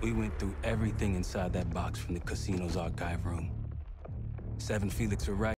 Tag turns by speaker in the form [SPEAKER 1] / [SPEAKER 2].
[SPEAKER 1] We went through everything inside that box from the casino's archive room. Seven Felix are right.